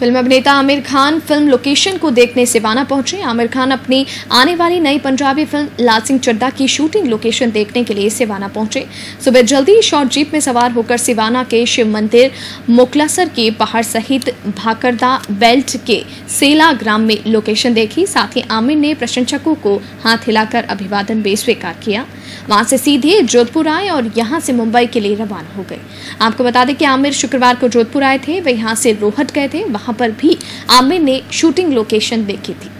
Film अभिनेता Aamir Khan film location को देखने सिवाना पहुँचे। आमिर खान अपनी आने वाली नई पंजाबी फ़िल्म लाल सिंह चड्डा की शूटिंग लोकेशन देखने के लिए सिवाना पहुँचे। सुबह जल्दी शॉर्ट जीप में सवार होकर सिवाना के शिव मंदिर, मोकलासर के पहाड़ सहित भाकरदा बेल्ट के सेला ग्राम में लोकेशन देखी। साथ ही आमिर ने प्रशंसकों को हाथ हिलाकर अभिवादन भी स्वीकार किया। वहाँ से सीधे जोधपुर आए और यहाँ से मुंबई के लिए रवाना हो गए। आपको बता दें कि आमिर शुक्रवार को जोधपुर आए थे, वे यहाँ से रोहट गए थे। वहाँ पर भी आमिर ने शूटिंग लोकेशन देखी थी।